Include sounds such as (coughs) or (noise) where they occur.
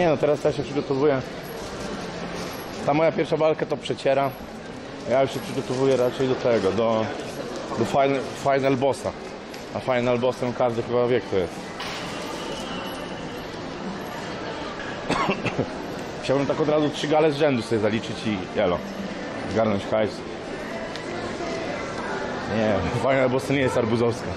Nie no, teraz ja się przygotowuję. Ta moja pierwsza walka to przeciera. Ja już się przygotowuję raczej do tego, do, do final, final bossa. A final bossem każdy chyba wie kto jest. (coughs) Chciałbym tak od razu trzy gale z rzędu sobie zaliczyć i jelo. Zgarnąć hajs. Nie, (laughs) final boss nie jest arbuzowska.